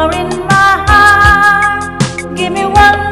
are in my heart. Give me one.